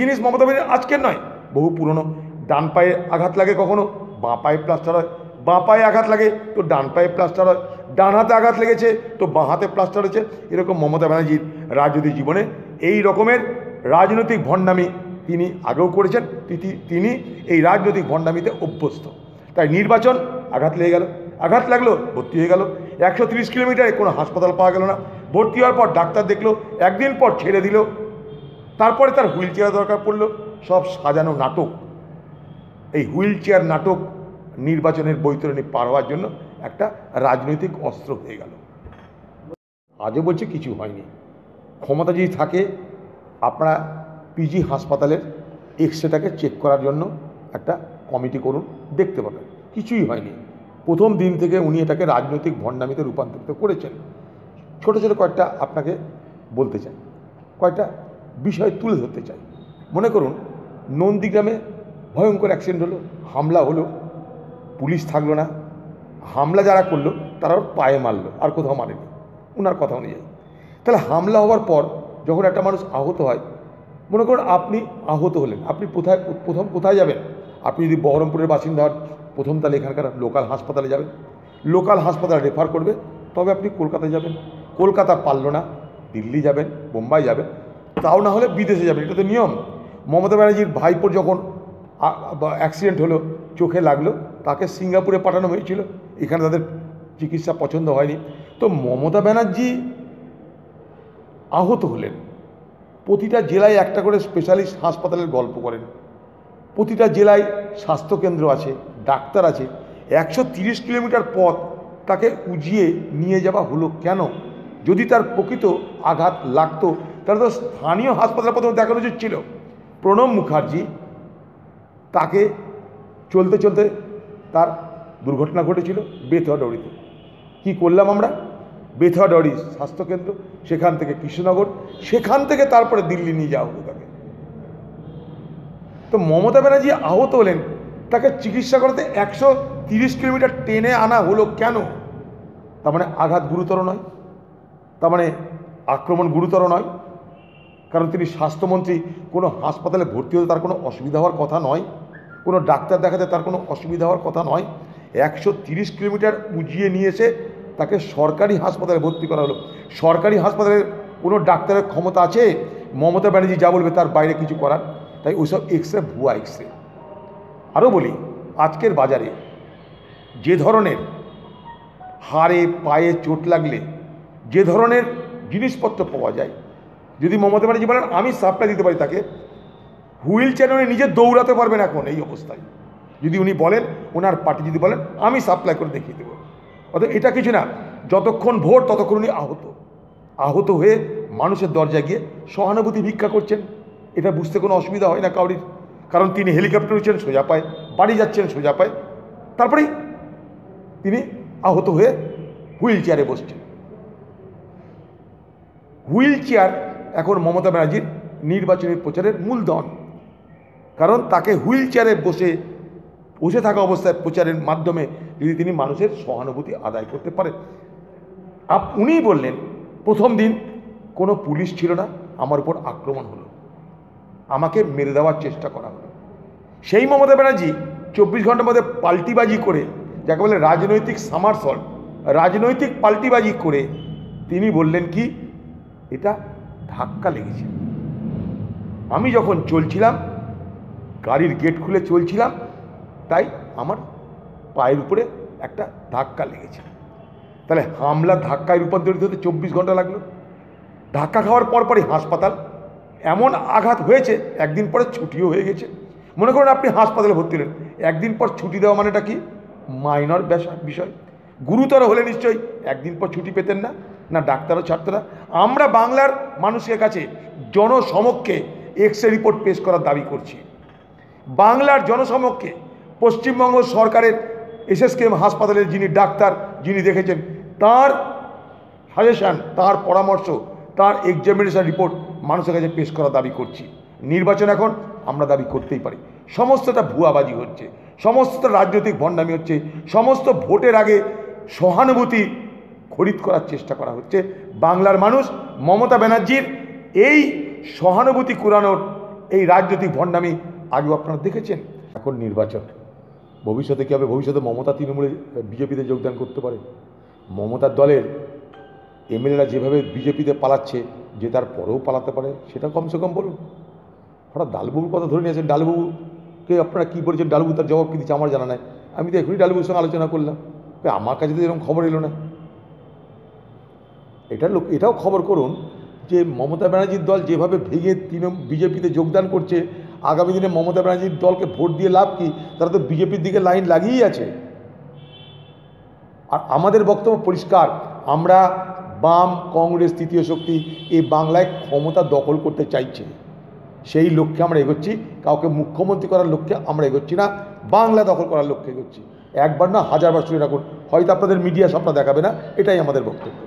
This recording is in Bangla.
জিনিস মমতা ব্যানার্জি আজকের নয়, বহু পুরনো। ডান পায়ে আঘাত লাগে কখনো? বাঁ পায়ে প্লাস্টার হয়। বাঁ পায়ে আঘাত লাগে তো ডান পায়ে প্লাস্টার হয়। ডান হাতে আঘাত লেগেছে তো বাঁ হাতে প্লাস্টার হয়েছে। এরকম মমতা ব্যানার্জির রাজনৈতিক জীবনে এই রকমের রাজনৈতিক ভণ্ডামি তিনি আগেও করেছেন তিনি এই রাজনৈতিক ভণ্ডামিতে অভ্যস্ত। তাই নির্বাচন আঘাত লেগে গেল। আঘাত লাগল, ভর্তি হয়ে গেল। একশো তিরিশ কিলোমিটারে কোনো হাসপাতাল পাওয়া গেল না। ভর্তি হওয়ার পর ডাক্তার দেখল, একদিন পর ছেড়ে দিল। তারপরে তার হুইল চেয়ার দরকার পড়ল, সব সাজানো নাটক। এই হুইল চেয়ার নাটক নির্বাচনের বৈতরণী পার হওয়ার জন্য একটা রাজনৈতিক অস্ত্র হয়ে গেল। আজও বলছে কিছু হয়নি। ক্ষমতা যদি থাকে, আপনারা পিজি হাসপাতালের এক্স রেটাকে চেক করার জন্য একটা কমিটি করুন, দেখতে পাবেন। কিছুই হয়নি। প্রথম দিন থেকে উনি এটাকে রাজনৈতিক ভণ্ডামিতে রূপান্তরিত করেছেন। ছোট ছোট কয়েকটা আপনাকে বলতে চাই। কয়েকটা বিষয় তুলে ধরতে চাই। মনে করুন, নন্দীগ্রামে ভয়ঙ্কর অ্যাক্সিডেন্ট হলো, হামলা হলো, পুলিশ থাকল না, হামলা যারা করল, তারা পায়ে মারলো, আর কোথাও মারেনি ওনার কথা অনুযায়ী। তাহলে হামলা হওয়ার পর যখন একটা মানুষ আহত হয়, মনে করুন আপনি আহত হলেন, আপনি কোথায়, প্রথম কোথায় যাবেন? আপনি যদি বহরমপুরের বাসিন্দা হন, প্রথম তাহলে এখানকার লোকাল হাসপাতালে যাবেন। লোকাল হাসপাতালে রেফার করবে, তবে আপনি কলকাতায় যাবেন। কলকাতা পারল না, দিল্লি যাবেন, বোম্বাই যাবেন তাও না হলে বিদেশে যাবে, এটা তো নিয়ম। মমতা ব্যানার্জির ভাইপোর যখন অ্যাক্সিডেন্ট হলো, চোখে লাগল, তাকে সিঙ্গাপুরে পাঠানো হয়েছিল। এখানে তাদের চিকিৎসা পছন্দ হয়নি। তো মমতা ব্যানার্জি আহত হলেন। প্রতিটা জেলায় একটা করে স্পেশালিস্ট হাসপাতালের গল্প করেন। প্রতিটা জেলায় স্বাস্থ্যকেন্দ্র আছে, ডাক্তার আছে। একশো তিরিশ কিলোমিটার পথ তাকে উজিয়ে নিয়ে যাওয়া হলো কেন? যদি তার প্রকৃত আঘাত লাগতো তাহলে তো স্থানীয় হাসপাতালে প্রথমে দেখানো উচিত ছিল। প্রণব মুখার্জি তাকে চলতে চলতে তার দুর্ঘটনা ঘটেছিল বেথুয়া ডৌড়িতে কী করলাম আমরা? বেথুয়া ডৌড়ি স্বাস্থ্যকেন্দ্র, সেখান থেকে কৃষ্ণনগর, সেখান থেকে তারপরে দিল্লি নিয়ে যাওয়া হলো তাকে। তো মমতা ব্যানার্জি আহত হলেন, তাকে চিকিৎসা করতে একশো তিরিশ কিলোমিটার টেনে আনা হলো কেন? তার মানে আঘাত গুরুতর নয়। তার মানে আক্রমণ গুরুতর নয়। কারণ তিনি স্বাস্থ্যমন্ত্রী, কোনো হাসপাতালে ভর্তি হতে তার কোনো অসুবিধা হওয়ার কথা নয়, কোনো ডাক্তার দেখাতে তার কোনো অসুবিধা হওয়ার কথা নয়, একশো তিরিশ কিলোমিটার উজিয়ে নিয়ে এসে তাকে সরকারি হাসপাতালে ভর্তি করা হলো। সরকারি হাসপাতালের কোনো ডাক্তারের ক্ষমতা আছে? মমতা ব্যানার্জি যা বলবে তার বাইরে কিছু করার। তাই ওইসব এক্স রে ভুয়া এক্স রে আরও বলি, আজকের বাজারে যে ধরনের হাড়ে, পায়ে চোট লাগলে, যে ধরনের জিনিসপত্র পাওয়া যায় যদি মমতা ব্যানার্জি বলেন, আমি সাপ্লাই দিতে পারি তাকে। হুইল চেয়ারে উনি নিজে দৌড়াতে পারবেন এখন এই অবস্থায়। যদি উনি বলেন, ওনার পার্টি যদি বলেন, আমি সাপ্লাই করে দেখিয়ে দেবো। অর্থাৎ এটা কিছু না, যতক্ষণ ভোট ততক্ষণ উনি আহত। আহত হয়ে মানুষের দরজায় গিয়ে সহানুভূতি ভিক্ষা করছেন। এটা বুঝতে কোনো অসুবিধা হয় না কাউরির। কারণ তিনি হেলিকপ্টার উঠছেন, সোজা পায়। বাড়ি যাচ্ছেন, সোজা পায়। তারপরেই তিনি আহত হয়ে হুইল চেয়ারে বসছেন। হুইল চেয়ার এখন মমতা ব্যানার্জির নির্বাচনী প্রচারের মূলধন কারণ তাকে হুইল চেয়ারে বসে বসে থাকা অবস্থায় প্রচারের মাধ্যমে যদি তিনি মানুষের সহানুভূতি আদায় করতে পারেন আপ, উনিই বললেন, প্রথম দিন কোনো পুলিশ ছিল না, আমার উপর আক্রমণ হলো। আমাকে মেরে দেওয়ার চেষ্টা করা হলো। সেই মমতা ব্যানার্জি চব্বিশ ঘণ্টার মধ্যে পাল্টিবাজি করে, যাকে বলে রাজনৈতিক সামারসল, রাজনৈতিক পাল্টিবাজি করে তিনি বললেন কি, এটা ধাক্কা লেগেছে। আমি যখন চলছিলাম, গাড়ির গেট খুলে চলছিলাম, তাই আমার পায়ের উপরে একটা ধাক্কা লেগেছে। তাহলে হামলা ধাক্কায় রূপান্তরিত হতে চব্বিশ ঘণ্টা লাগল। ধাক্কা খাওয়ার পরপরই হাসপাতাল। এমন আঘাত হয়েছে, একদিন পরে ছুটিও হয়ে গেছে। মনে করুন আপনি হাসপাতালে ভর্তি হলেন। একদিন পর ছুটি দেওয়া মানেটা কি? মাইনর বিষয়। গুরুতর হলে নিশ্চয়ই একদিন পর ছুটি পেতেন না। না ডাক্তারও ছাড়তো না আমরা বাংলার মানুষের কাছে জনসমক্ষে এক্স রে রিপোর্ট পেশ করার দাবি করছি। বাংলার জনসমক্ষে পশ্চিমবঙ্গ সরকারের এসএসকেএম হাসপাতালের যিনি ডাক্তার, যিনি দেখেছেন, তার সাজেশান তার পরামর্শ, তার এক্সামিনেশন রিপোর্ট মানুষের কাছে পেশ করার দাবি করছি। নির্বাচন এখন আমরা দাবি করতেই পারি। সমস্তটা ভুয়াবাজি হচ্ছে। সমস্ত রাজনৈতিক ভণ্ডামি হচ্ছে। সমস্ত ভোটের আগে সহানুভূতি খরিদ করার চেষ্টা করা হচ্ছে। বাংলার মানুষ, মমতা ব্যানার্জির এই সহানুভূতি কুড়ানোর এই রাজনৈতিক ভণ্ডামি আগেও আপনারা দেখেছেন। এখন নির্বাচন। ভবিষ্যতে কী হবে? ভবিষ্যতে মমতা তৃণমূলে বিজেপিতে যোগদান করতে পারে? মমতার দলের এমএলএরা যেভাবে বিজেপিতে পালাচ্ছে, যে তার পরেও পালাতে পারে, সেটা কমসে কম বলুন। হঠাৎ ডালবাবুর কথা ধরে নিয়েছেন। ডালবাবুকে আপনারা কী বলেছেন? ডালবু তার জবাব কী দিচ্ছে? আমার জানা নাই। আমি তো এখনই ডালবুর সঙ্গে আলোচনা করলাম। আমার কাছে তো এরকম খবর এলো না। এটা লোক, এটাও খবর করুন যে মমতা ব্যানার্জির দল যেভাবে ভেঙে তৃণ বিজেপিতে যোগদান করছে, আগামী দিনে মমতা ব্যানার্জির দলকে ভোট দিয়ে লাভ কি, তারা তো বিজেপির দিকে লাইন লাগিয়েই আছে। আর আমাদের বক্তব্য পরিষ্কার, আমরা বাম কংগ্রেস তৃতীয় শক্তি এই বাংলায় ক্ষমতা দখল করতে চাইছে। সেই লক্ষ্যে আমরা এগোচ্ছি, কাউকে মুখ্যমন্ত্রী করার লক্ষ্যে আমরা এগোচ্ছি না, বাংলা দখল করার লক্ষ্যে এগোচ্ছি। একবার না হাজারবার শুনে রাখুন, হয়তো আপনাদের মিডিয়া স্বপ্ন দেখাবে না, এটাই আমাদের বক্তব্য।